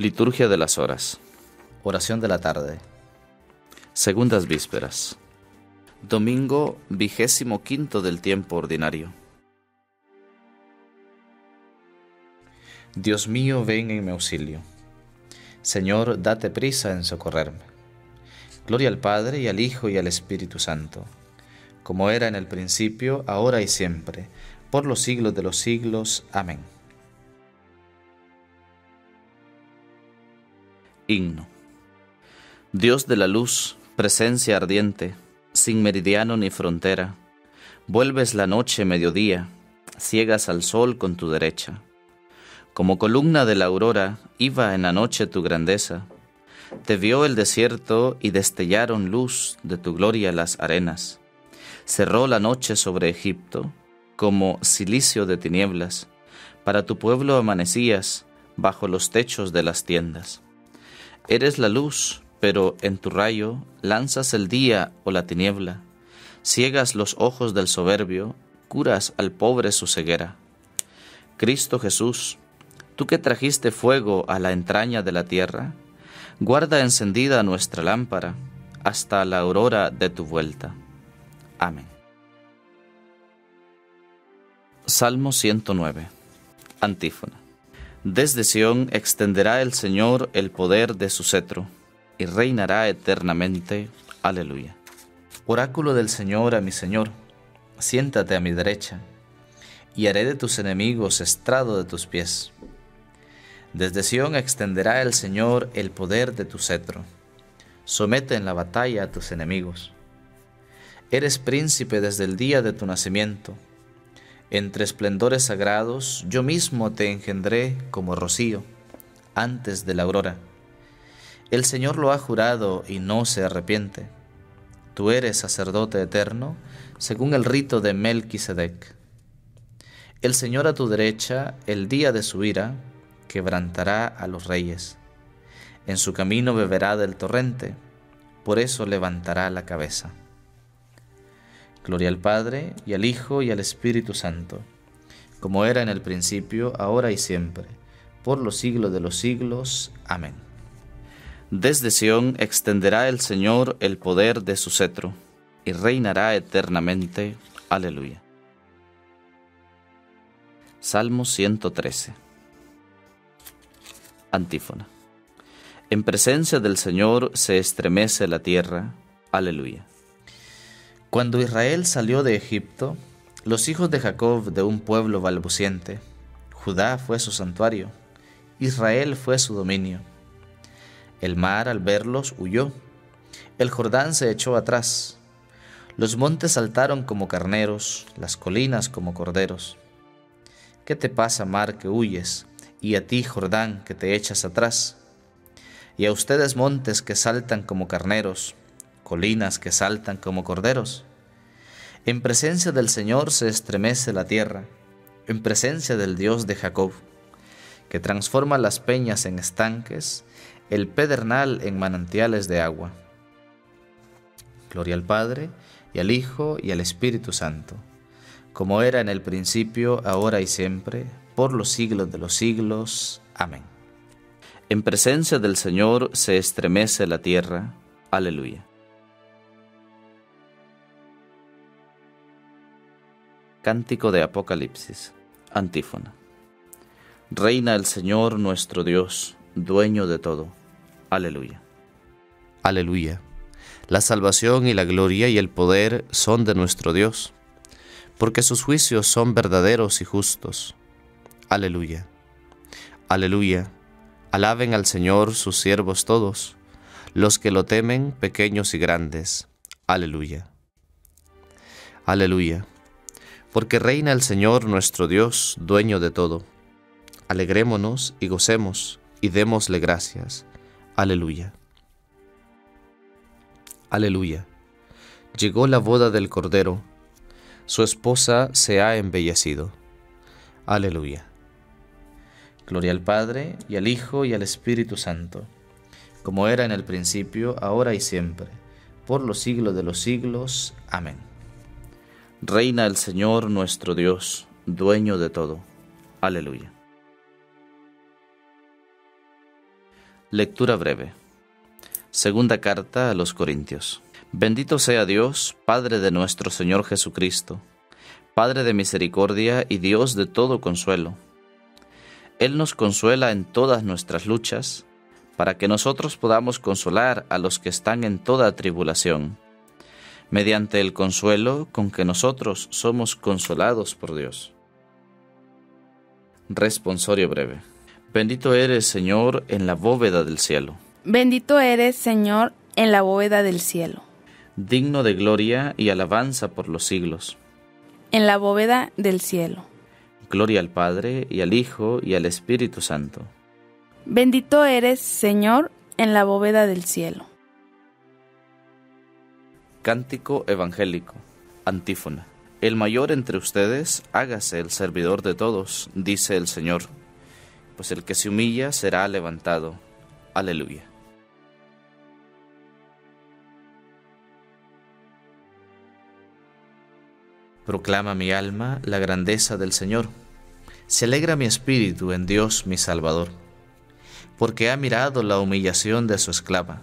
Liturgia de las Horas. Oración de la tarde. Segundas Vísperas. Domingo vigésimo quinto del tiempo ordinario. Dios mío, ven en mi auxilio. Señor, date prisa en socorrerme. Gloria al Padre y al Hijo y al Espíritu Santo, como era en el principio, ahora y siempre, por los siglos de los siglos. Amén. Dios de la luz, presencia ardiente, sin meridiano ni frontera, vuelves la noche mediodía, ciegas al sol con tu derecha. Como columna de la aurora iba en la noche tu grandeza, te vio el desierto y destellaron luz de tu gloria las arenas. Cerró la noche sobre Egipto como silicio de tinieblas, para tu pueblo amanecías bajo los techos de las tiendas. Eres la luz, pero en tu rayo lanzas el día o la tiniebla, ciegas los ojos del soberbio, curas al pobre su ceguera. Cristo Jesús, tú que trajiste fuego a la entraña de la tierra, guarda encendida nuestra lámpara hasta la aurora de tu vuelta. Amén. Salmo 109. Antífona. Desde Sión extenderá el Señor el poder de su cetro, y reinará eternamente. Aleluya. Oráculo del Señor a mi Señor, siéntate a mi derecha, y haré de tus enemigos estrado de tus pies. Desde Sión extenderá el Señor el poder de tu cetro. Somete en la batalla a tus enemigos. Eres príncipe desde el día de tu nacimiento entre esplendores sagrados, yo mismo te engendré como rocío, antes de la aurora. El Señor lo ha jurado y no se arrepiente. Tú eres sacerdote eterno, según el rito de Melquisedec. El Señor a tu derecha, el día de su ira, quebrantará a los reyes. En su camino beberá del torrente, por eso levantará la cabeza. Gloria al Padre, y al Hijo, y al Espíritu Santo, como era en el principio, ahora y siempre, por los siglos de los siglos. Amén. Desde Sión extenderá el Señor el poder de su cetro, y reinará eternamente. Aleluya. Salmo 113. Antífona. En presencia del Señor se estremece la tierra. Aleluya. Cuando Israel salió de Egipto, los hijos de Jacob de un pueblo balbuciente, Judá fue su santuario, Israel fue su dominio. El mar al verlos huyó, el Jordán se echó atrás, los montes saltaron como carneros, las colinas como corderos. ¿Qué te pasa, mar, que huyes, y a ti, Jordán, que te echas atrás? Y a ustedes, montes que saltan como carneros, colinas que saltan como corderos. En presencia del Señor se estremece la tierra, en presencia del Dios de Jacob, que transforma las peñas en estanques, el pedernal en manantiales de agua. Gloria al Padre, y al Hijo, y al Espíritu Santo, como era en el principio, ahora y siempre, por los siglos de los siglos. Amén. En presencia del Señor se estremece la tierra. Aleluya. Cántico de Apocalipsis. Antífona. Reina el Señor nuestro Dios, dueño de todo. Aleluya. Aleluya. La salvación y la gloria y el poder son de nuestro Dios, porque sus juicios son verdaderos y justos. Aleluya. Aleluya. Alaben al Señor sus siervos todos, los que lo temen, pequeños y grandes. Aleluya. Aleluya porque reina el Señor nuestro Dios, dueño de todo. Alegrémonos y gocemos y démosle gracias. Aleluya. Aleluya. Llegó la boda del Cordero, su esposa se ha embellecido. Aleluya. Gloria al Padre, y al Hijo, y al Espíritu Santo, como era en el principio, ahora y siempre, por los siglos de los siglos. Amén. Reina el Señor nuestro Dios, dueño de todo. Aleluya. Lectura breve. Segunda carta a los Corintios. Bendito sea Dios, Padre de nuestro Señor Jesucristo, Padre de misericordia y Dios de todo consuelo. Él nos consuela en todas nuestras luchas, para que nosotros podamos consolar a los que están en toda tribulación, mediante el consuelo con que nosotros somos consolados por Dios. Responsorio breve. Bendito eres, Señor, en la bóveda del cielo. Bendito eres, Señor, en la bóveda del cielo. Digno de gloria y alabanza por los siglos. En la bóveda del cielo. Gloria al Padre, y al Hijo, y al Espíritu Santo. Bendito eres, Señor, en la bóveda del cielo. Cántico Evangélico. Antífona. El mayor entre ustedes, hágase el servidor de todos, dice el Señor pues el que se humilla será levantado. Aleluya. Proclama mi alma la grandeza del Señor. Se alegra mi espíritu en Dios mi Salvador, porque ha mirado la humillación de su esclava.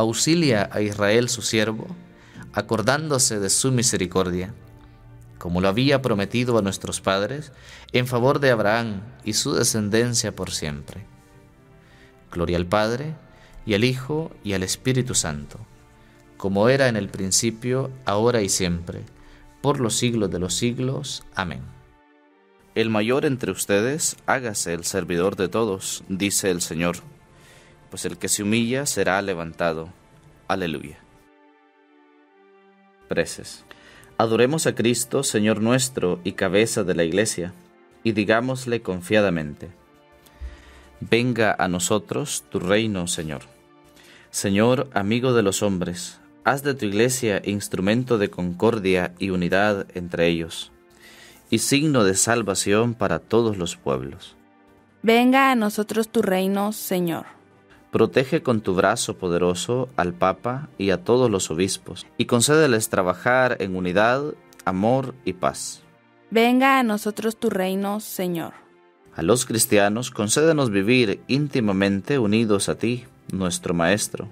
Auxilia a Israel su siervo, acordándose de su misericordia como lo había prometido a nuestros padres, en favor de Abraham y su descendencia por siempre. Gloria al Padre, y al Hijo, y al Espíritu Santo, como era en el principio, ahora y siempre, por los siglos de los siglos. Amén. El mayor entre ustedes, hágase el servidor de todos, dice el Señor, pues el que se humilla será levantado. Aleluya. Preces. Adoremos a Cristo, Señor nuestro y cabeza de la Iglesia, y digámosle confiadamente, Venga a nosotros tu reino, Señor. Señor, amigo de los hombres, haz de tu Iglesia instrumento de concordia y unidad entre ellos, y signo de salvación para todos los pueblos. Venga a nosotros tu reino, Señor. Protege con tu brazo poderoso al Papa y a todos los obispos, y concédeles trabajar en unidad, amor y paz. Venga a nosotros tu reino, Señor. A los cristianos concédenos vivir íntimamente unidos a ti, nuestro Maestro,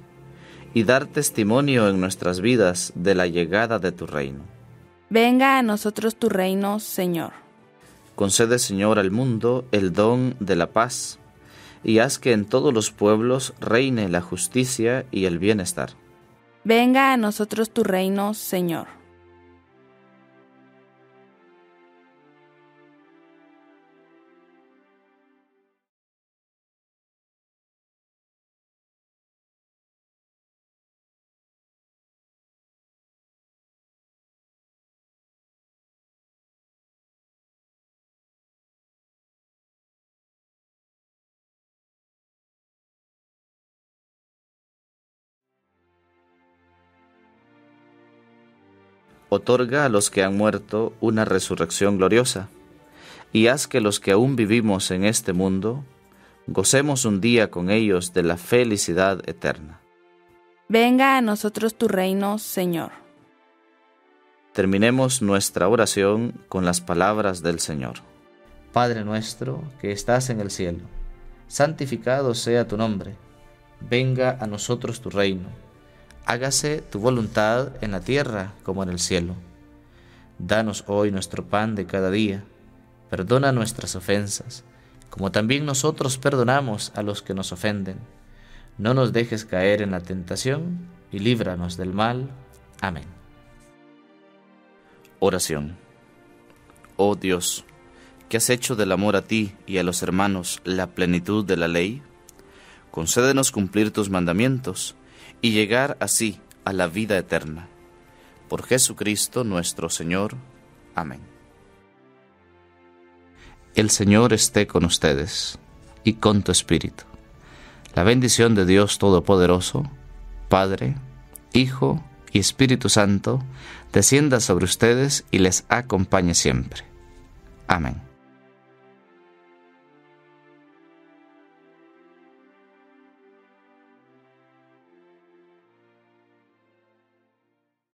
y dar testimonio en nuestras vidas de la llegada de tu reino. Venga a nosotros tu reino, Señor. Concede, Señor, al mundo el don de la paz y haz que en todos los pueblos reine la justicia y el bienestar. Venga a nosotros tu reino, Señor. Otorga a los que han muerto una resurrección gloriosa, y haz que los que aún vivimos en este mundo gocemos un día con ellos de la felicidad eterna. Venga a nosotros tu reino, Señor. Terminemos nuestra oración con las palabras del Señor. Padre nuestro que estás en el cielo, santificado sea tu nombre, venga a nosotros tu reino hágase tu voluntad en la tierra como en el cielo. Danos hoy nuestro pan de cada día, perdona nuestras ofensas, como también nosotros perdonamos a los que nos ofenden. No nos dejes caer en la tentación y líbranos del mal. Amén. Oración. Oh Dios, que has hecho del amor a ti y a los hermanos la plenitud de la ley, concédenos cumplir tus mandamientos y llegar así a la vida eterna. Por Jesucristo nuestro Señor. Amén. El Señor esté con ustedes y con tu espíritu. La bendición de Dios Todopoderoso, Padre, Hijo y Espíritu Santo, descienda sobre ustedes y les acompañe siempre. Amén.